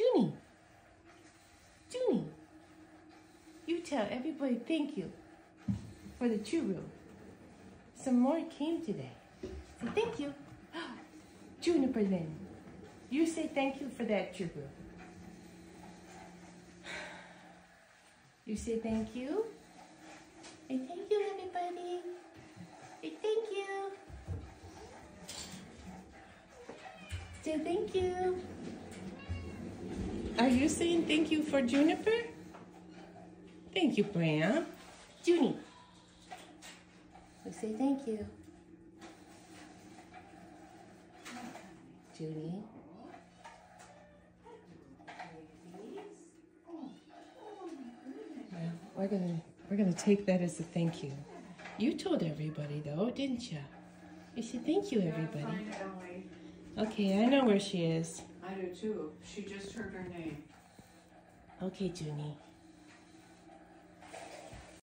Junie. Junie. You tell everybody thank you for the Churu. Some more came today. Say thank you. Juniper Lynn. You say thank you for that Churu. You say thank you. And thank you, everybody. Say thank you. Say thank you. Are you saying thank you for Juniper? Thank you, Bram. Junie. We say thank you. Junie. Well, we're gonna we're gonna take that as a thank you. You told everybody though, didn't you? You said thank you, everybody. Okay, I know where she is. I do too. She just heard her name. Okay, Junie.